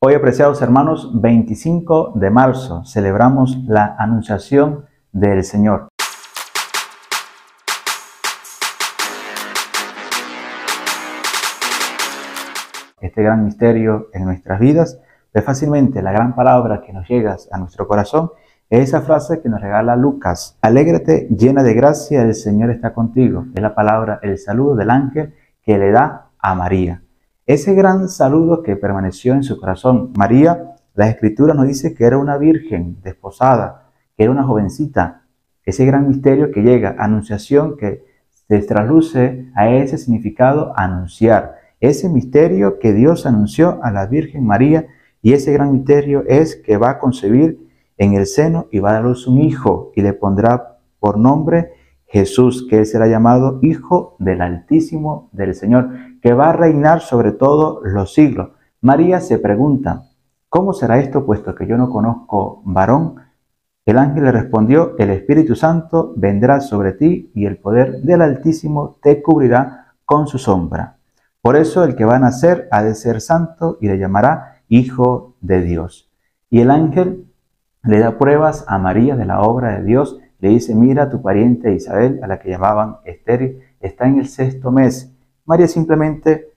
Hoy, apreciados hermanos, 25 de marzo, celebramos la Anunciación del Señor. Este gran misterio en nuestras vidas es fácilmente la gran palabra que nos llega a nuestro corazón es esa frase que nos regala Lucas. Alégrate, llena de gracia, el Señor está contigo. Es la palabra, el saludo del ángel que le da a María. Ese gran saludo que permaneció en su corazón. María, la escritura nos dice que era una virgen desposada, que era una jovencita. Ese gran misterio que llega, anunciación que se trasluce a ese significado anunciar. Ese misterio que Dios anunció a la Virgen María y ese gran misterio es que va a concebir en el seno y va a dar luz un hijo y le pondrá por nombre Jesús, que será llamado Hijo del Altísimo del Señor, que va a reinar sobre todos los siglos. María se pregunta, ¿cómo será esto puesto que yo no conozco varón? El ángel le respondió, el Espíritu Santo vendrá sobre ti y el poder del Altísimo te cubrirá con su sombra. Por eso el que va a nacer ha de ser santo y le llamará Hijo de Dios. Y el ángel le da pruebas a María de la obra de Dios le dice, mira, tu pariente Isabel, a la que llamaban estéril, está en el sexto mes. María simplemente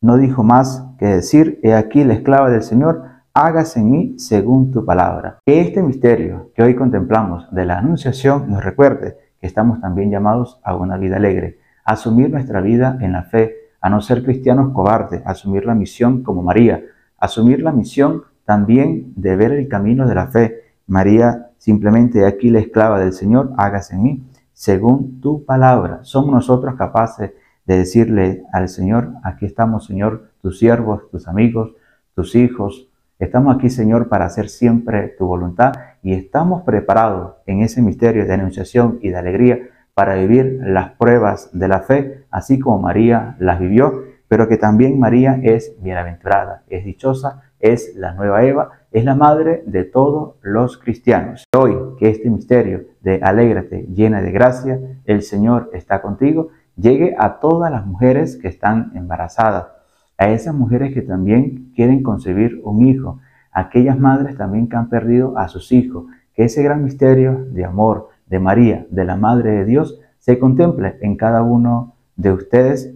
no dijo más que decir, he aquí la esclava del Señor, hágase en mí según tu palabra. Que este misterio que hoy contemplamos de la Anunciación nos recuerde que estamos también llamados a una vida alegre, a asumir nuestra vida en la fe, a no ser cristianos cobardes, a asumir la misión como María, asumir la misión también de ver el camino de la fe. María Simplemente aquí la esclava del Señor, hágase en mí según tu palabra. Somos nosotros capaces de decirle al Señor, aquí estamos, Señor, tus siervos, tus amigos, tus hijos. Estamos aquí, Señor, para hacer siempre tu voluntad y estamos preparados en ese misterio de anunciación y de alegría para vivir las pruebas de la fe, así como María las vivió, pero que también María es bienaventurada, es dichosa, es la nueva Eva es la madre de todos los cristianos. Hoy que este misterio de alégrate llena de gracia, el Señor está contigo, llegue a todas las mujeres que están embarazadas, a esas mujeres que también quieren concebir un hijo, a aquellas madres también que han perdido a sus hijos, que ese gran misterio de amor de María, de la Madre de Dios, se contemple en cada uno de ustedes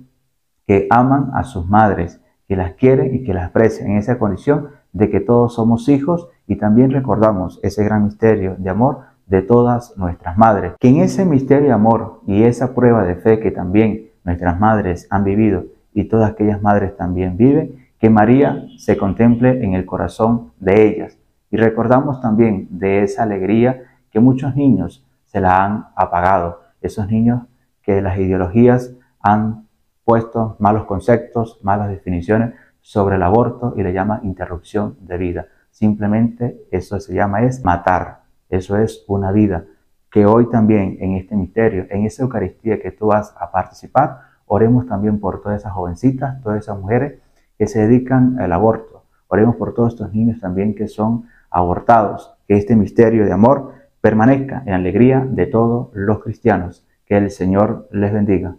que aman a sus madres, que las quieren y que las aprecian en esa condición de que todos somos hijos y también recordamos ese gran misterio de amor de todas nuestras madres. Que en ese misterio de amor y esa prueba de fe que también nuestras madres han vivido y todas aquellas madres también viven, que María se contemple en el corazón de ellas. Y recordamos también de esa alegría que muchos niños se la han apagado, esos niños que las ideologías han puesto malos conceptos, malas definiciones sobre el aborto y le llama interrupción de vida. Simplemente eso se llama es matar. Eso es una vida. Que hoy también en este misterio, en esa Eucaristía que tú vas a participar, oremos también por todas esas jovencitas, todas esas mujeres que se dedican al aborto. Oremos por todos estos niños también que son abortados. Que este misterio de amor permanezca en alegría de todos los cristianos. Que el Señor les bendiga.